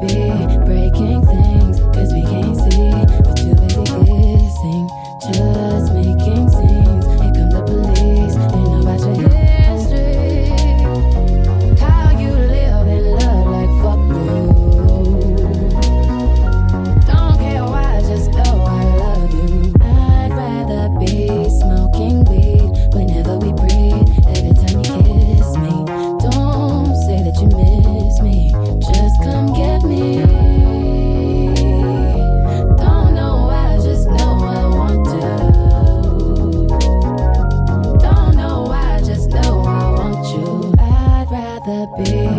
be. be.